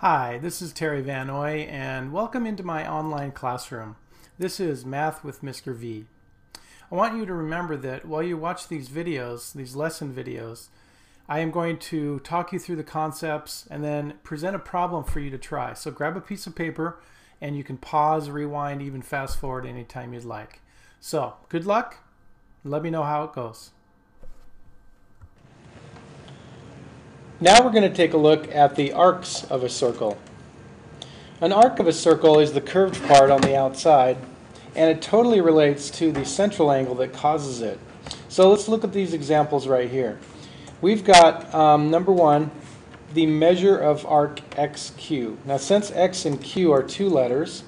Hi, this is Terry VanNoy, and welcome into my online classroom. This is Math with Mr. V. I want you to remember that while you watch these videos, these lesson videos, I am going to talk you through the concepts and then present a problem for you to try. So grab a piece of paper and you can pause, rewind, even fast forward anytime you'd like. So good luck. Let me know how it goes. Now we're going to take a look at the arcs of a circle. An arc of a circle is the curved part on the outside, and it totally relates to the central angle that causes it. So let's look at these examples right here. We've got, um, number one, the measure of arc xq. Now since x and q are two letters,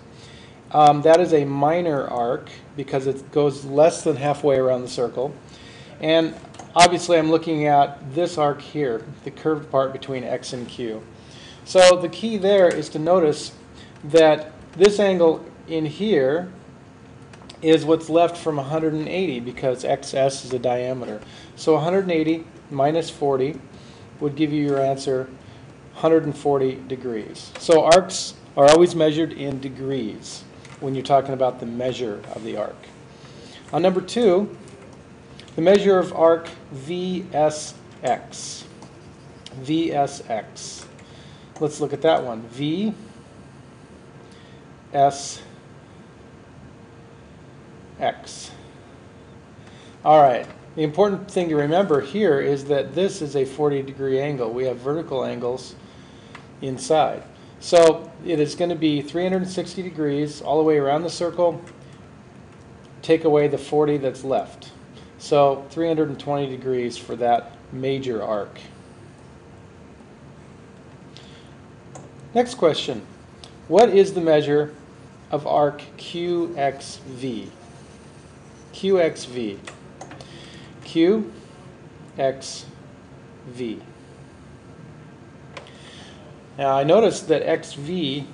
um, that is a minor arc because it goes less than halfway around the circle. And obviously I'm looking at this arc here, the curved part between x and q. So the key there is to notice that this angle in here is what's left from 180 because xs is a diameter. So 180 minus 40 would give you your answer 140 degrees. So arcs are always measured in degrees when you're talking about the measure of the arc. On number two, the measure of arc VSX. VSX. Let's look at that one. V S X. All right. The important thing to remember here is that this is a 40 degree angle. We have vertical angles inside. So it is going to be 360 degrees all the way around the circle. Take away the 40 that's left. So 320 degrees for that major arc. Next question. What is the measure of arc QXV? QXV. QXV. Now I noticed that XV,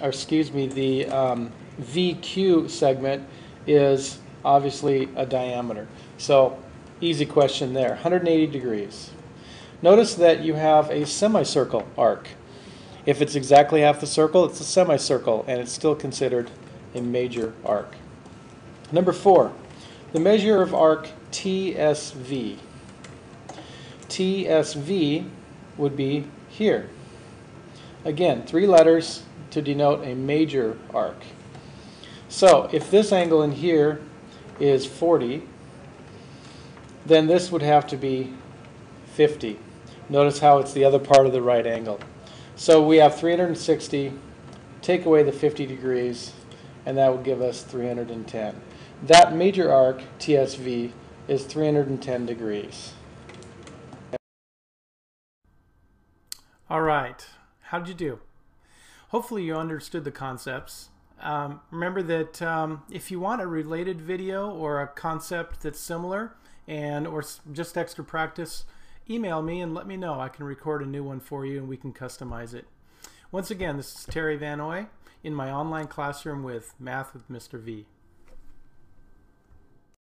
or excuse me, the um, VQ segment is obviously a diameter. So easy question there, 180 degrees. Notice that you have a semicircle arc. If it's exactly half the circle, it's a semicircle, and it's still considered a major arc. Number four, the measure of arc TSV. TSV would be here. Again, three letters to denote a major arc. So if this angle in here is 40, then this would have to be 50. Notice how it's the other part of the right angle. So we have 360, take away the 50 degrees, and that would give us 310. That major arc, TSV, is 310 degrees. All right, how did you do? Hopefully you understood the concepts. Um, remember that um, if you want a related video or a concept that's similar and or just extra practice, email me and let me know. I can record a new one for you and we can customize it. Once again, this is Terry VanNoy in my online classroom with Math with Mr. V.